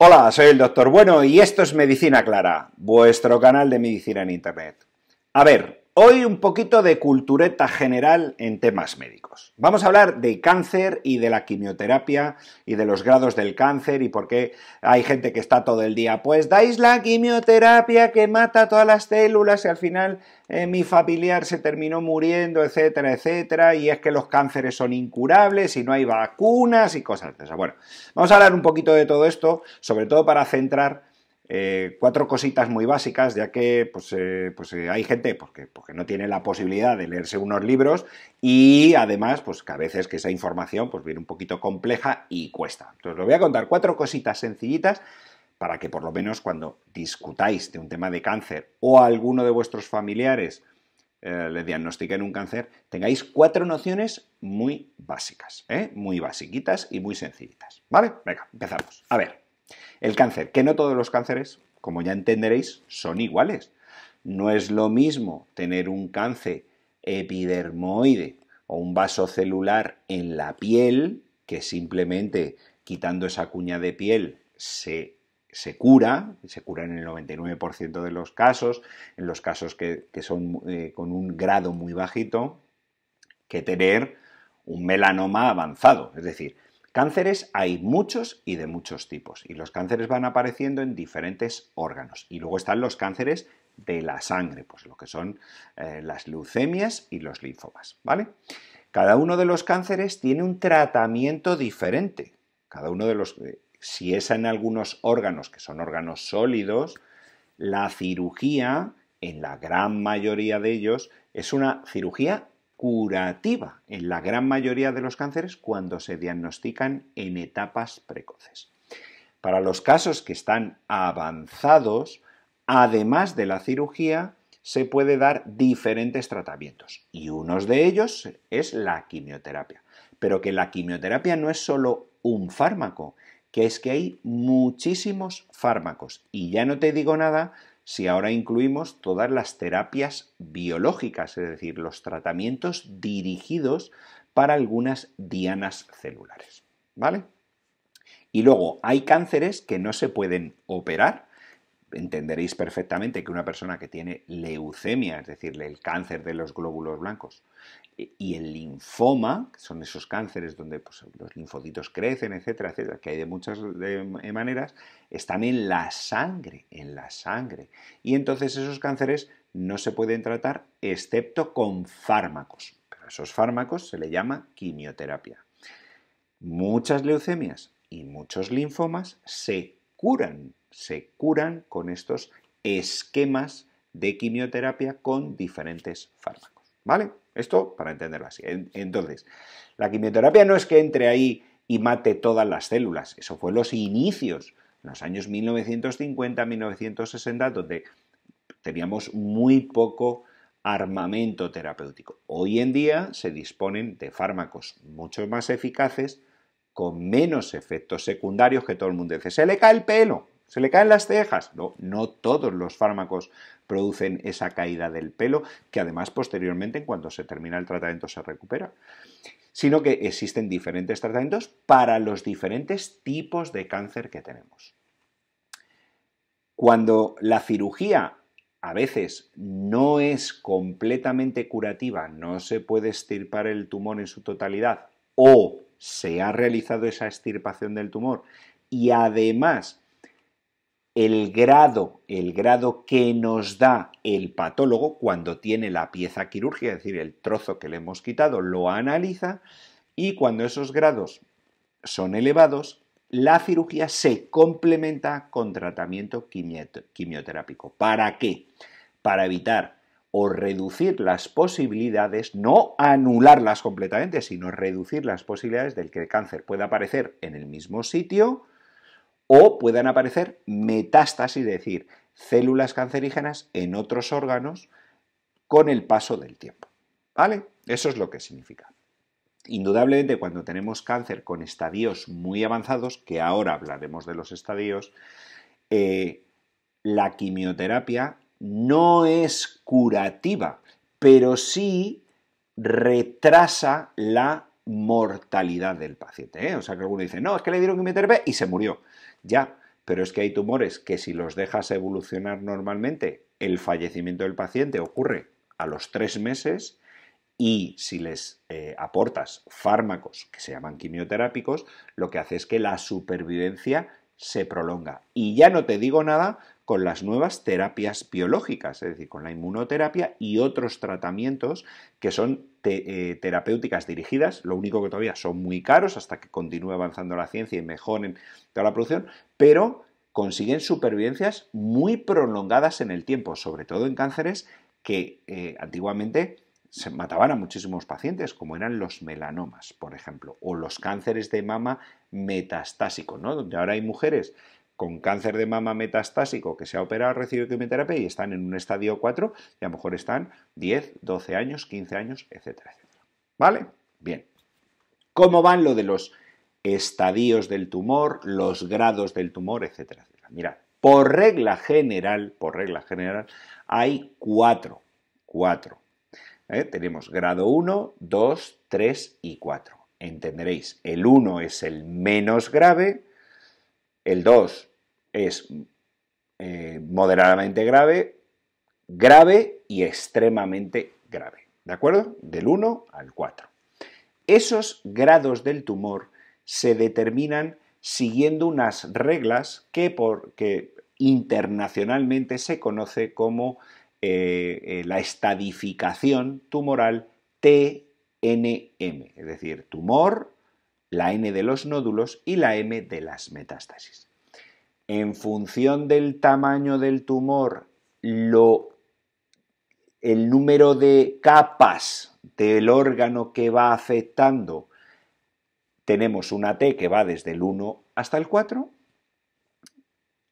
Hola, soy el doctor Bueno y esto es Medicina Clara, vuestro canal de medicina en Internet. A ver, hoy un poquito de cultureta general en temas médicos. Vamos a hablar de cáncer y de la quimioterapia y de los grados del cáncer y por qué hay gente que está todo el día, pues dais la quimioterapia que mata todas las células y al final eh, mi familiar se terminó muriendo, etcétera, etcétera, y es que los cánceres son incurables y no hay vacunas y cosas de esas. Bueno, vamos a hablar un poquito de todo esto, sobre todo para centrar eh, cuatro cositas muy básicas, ya que pues, eh, pues eh, hay gente porque, porque, no tiene la posibilidad de leerse unos libros y además pues que a veces que esa información pues viene un poquito compleja y cuesta. Entonces os voy a contar cuatro cositas sencillitas para que por lo menos cuando discutáis de un tema de cáncer o alguno de vuestros familiares le diagnostiquen un cáncer, tengáis cuatro nociones muy básicas, muy basiquitas y muy sencillitas. ¿Vale? Venga, empezamos. A ver. El cáncer, que no todos los cánceres, como ya entenderéis, son iguales. No es lo mismo tener un cáncer epidermoide o un vaso celular en la piel, que simplemente quitando esa cuña de piel se, se cura, se cura en el 99% de los casos, en los casos que, son eh, con un grado muy bajito, que tener un melanoma avanzado. Es decir, Cánceres hay muchos y de muchos tipos, y los cánceres van apareciendo en diferentes órganos. Y luego están los cánceres de la sangre, pues lo que son eh, las leucemias y los linfomas, ¿vale? Cada uno de los cánceres tiene un tratamiento diferente. Cada uno de los, eh, si es en algunos órganos que son órganos sólidos, la cirugía, en la gran mayoría de ellos, es una cirugía curativa en la gran mayoría de los cánceres cuando se diagnostican en etapas precoces. Para los casos que están avanzados, además de la cirugía, se puede dar diferentes tratamientos y uno de ellos es la quimioterapia. Pero que la quimioterapia no es solo un fármaco, que es que hay muchísimos fármacos y ya no te digo nada si ahora incluimos todas las terapias biológicas, es decir, los tratamientos dirigidos para algunas dianas celulares. ¿Vale? Y luego hay cánceres que no se pueden operar, entenderéis perfectamente que una persona que tiene leucemia, es decir, el cáncer de los glóbulos blancos, y el linfoma, que son esos cánceres donde pues, los linfocitos crecen, etcétera, etcétera, que hay de muchas maneras, están en la sangre, en la sangre. Y entonces esos cánceres no se pueden tratar excepto con fármacos. Pero a esos fármacos se le llama quimioterapia. Muchas leucemias y muchos linfomas se curan se curan con estos esquemas de quimioterapia con diferentes fármacos. ¿Vale? Esto para entenderlo así. Entonces, la quimioterapia no es que entre ahí y mate todas las células. Eso fue los inicios, en los años 1950-1960, donde teníamos muy poco armamento terapéutico. Hoy en día se disponen de fármacos mucho más eficaces, con menos efectos secundarios que todo el mundo dice, se le cae el pelo. ¿Se le caen las cejas? No, no todos los fármacos producen esa caída del pelo, que además posteriormente, en cuanto se termina el tratamiento, se recupera. Sino que existen diferentes tratamientos para los diferentes tipos de cáncer que tenemos. Cuando la cirugía a veces no es completamente curativa, no se puede extirpar el tumor en su totalidad, o se ha realizado esa extirpación del tumor y además el grado, el grado que nos da el patólogo cuando tiene la pieza quirúrgica, es decir, el trozo que le hemos quitado, lo analiza y cuando esos grados son elevados, la cirugía se complementa con tratamiento quimioterápico. ¿Para qué? Para evitar o reducir las posibilidades, no anularlas completamente, sino reducir las posibilidades del que el cáncer pueda aparecer en el mismo sitio, o puedan aparecer metástasis, es decir, células cancerígenas en otros órganos con el paso del tiempo. ¿Vale? Eso es lo que significa. Indudablemente cuando tenemos cáncer con estadios muy avanzados, que ahora hablaremos de los estadios, eh, la quimioterapia no es curativa, pero sí retrasa la mortalidad del paciente. ¿eh? O sea que alguno dice, no, es que le dieron quimioterapia y se murió. Ya, pero es que hay tumores que si los dejas evolucionar normalmente, el fallecimiento del paciente ocurre a los tres meses y si les eh, aportas fármacos que se llaman quimioterápicos, lo que hace es que la supervivencia se prolonga. Y ya no te digo nada con las nuevas terapias biológicas, es decir, con la inmunoterapia y otros tratamientos que son eh, terapéuticas dirigidas, lo único que todavía son muy caros hasta que continúe avanzando la ciencia y mejoren toda la producción, pero consiguen supervivencias muy prolongadas en el tiempo, sobre todo en cánceres que eh, antiguamente se mataban a muchísimos pacientes, como eran los melanomas, por ejemplo, o los cánceres de mama metastásicos, ¿no? Donde ahora hay mujeres con cáncer de mama metastásico que se ha operado, recibe quimioterapia y están en un estadio 4 y a lo mejor están 10, 12 años, 15 años, etcétera, etcétera. ¿Vale? Bien. ¿Cómo van lo de los estadios del tumor, los grados del tumor, etcétera, etcétera? Mirad, por regla general, por regla general, hay cuatro, cuatro. ¿Eh? Tenemos grado 1, 2, 3 y 4. Entenderéis, el 1 es el menos grave, el 2 es eh, moderadamente grave, grave y extremadamente grave. ¿De acuerdo? Del 1 al 4. Esos grados del tumor se determinan siguiendo unas reglas que, internacionalmente se conoce como eh, eh, la estadificación tumoral TNM, es decir, tumor, la N de los nódulos y la M de las metástasis. En función del tamaño del tumor, lo, el número de capas del órgano que va afectando, tenemos una T que va desde el 1 hasta el 4,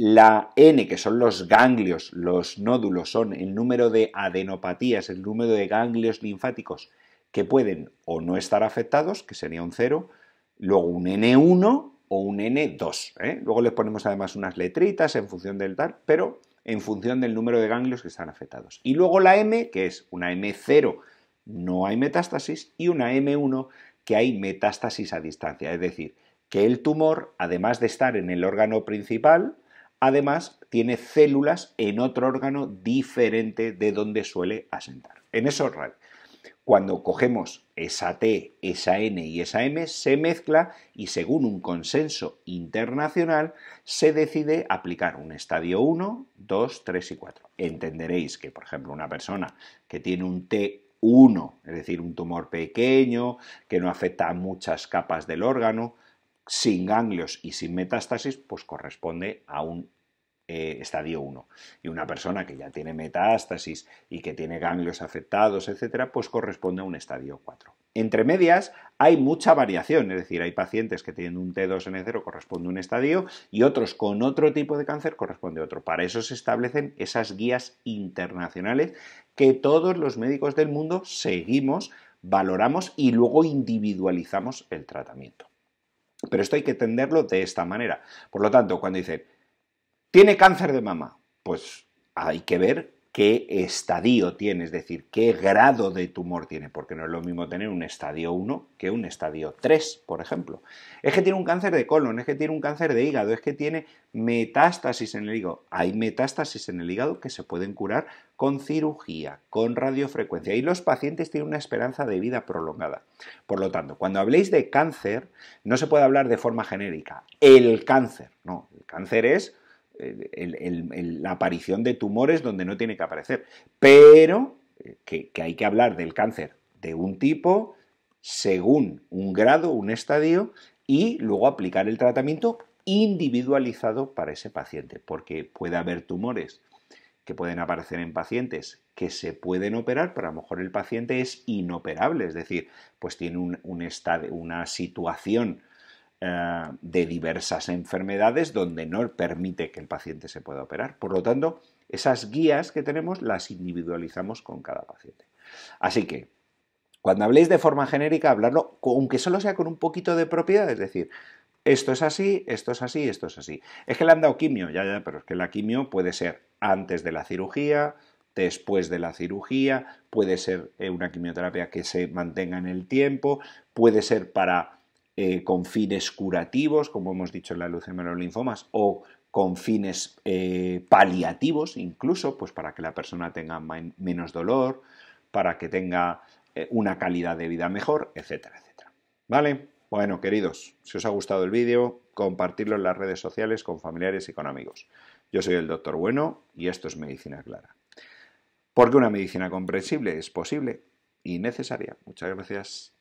la N, que son los ganglios, los nódulos, son el número de adenopatías, el número de ganglios linfáticos que pueden o no estar afectados, que sería un 0, luego un N1 o un N2. ¿eh? Luego les ponemos además unas letritas en función del tal, pero en función del número de ganglios que están afectados. Y luego la M, que es una M0, no hay metástasis, y una M1, que hay metástasis a distancia. Es decir, que el tumor, además de estar en el órgano principal, además tiene células en otro órgano diferente de donde suele asentar. En esos. Cuando cogemos esa T, esa N y esa M, se mezcla y según un consenso internacional se decide aplicar un estadio 1, 2, 3 y 4. Entenderéis que, por ejemplo, una persona que tiene un T1, es decir, un tumor pequeño, que no afecta a muchas capas del órgano, sin ganglios y sin metástasis, pues corresponde a un eh, estadio 1. Y una persona que ya tiene metástasis y que tiene ganglios afectados, etcétera, pues corresponde a un estadio 4. Entre medias hay mucha variación, es decir, hay pacientes que tienen un T2N0 corresponde a un estadio y otros con otro tipo de cáncer corresponde a otro. Para eso se establecen esas guías internacionales que todos los médicos del mundo seguimos, valoramos y luego individualizamos el tratamiento. Pero esto hay que entenderlo de esta manera. Por lo tanto, cuando dice ¿Tiene cáncer de mama? Pues hay que ver qué estadio tiene, es decir, qué grado de tumor tiene, porque no es lo mismo tener un estadio 1 que un estadio 3, por ejemplo. Es que tiene un cáncer de colon, es que tiene un cáncer de hígado, es que tiene metástasis en el hígado. Hay metástasis en el hígado que se pueden curar con cirugía, con radiofrecuencia, y los pacientes tienen una esperanza de vida prolongada. Por lo tanto, cuando habléis de cáncer, no se puede hablar de forma genérica. El cáncer, no, el cáncer es la aparición de tumores donde no tiene que aparecer. Pero eh, que, hay que hablar del cáncer de un tipo según un grado, un estadio, y luego aplicar el tratamiento individualizado para ese paciente, porque puede haber tumores que pueden aparecer en pacientes que se pueden operar, pero a lo mejor el paciente es inoperable, es decir, pues tiene un, una situación eh, de diversas enfermedades donde no permite que el paciente se pueda operar. Por lo tanto, esas guías que tenemos las individualizamos con cada paciente. Así que, cuando habléis de forma genérica, hablarlo, aunque solo sea con un poquito de propiedad, es decir, esto es así, esto es así, esto es así. Es que le han quimio, ya, ya, pero es que la quimio puede ser antes de la cirugía, después de la cirugía, puede ser eh, una quimioterapia que se mantenga en el tiempo, puede ser para eh, con fines curativos, como hemos dicho en la leucemia los linfomas, o con fines eh, paliativos incluso, pues para que la persona tenga menos dolor, para que tenga eh, una calidad de vida mejor, etcétera, etcétera. ¿Vale? Bueno, queridos, si os ha gustado el vídeo, compartirlo en las redes sociales con familiares y con amigos. Yo soy el doctor Bueno y esto es Medicina Clara. Porque una medicina comprensible es posible y necesaria. Muchas gracias.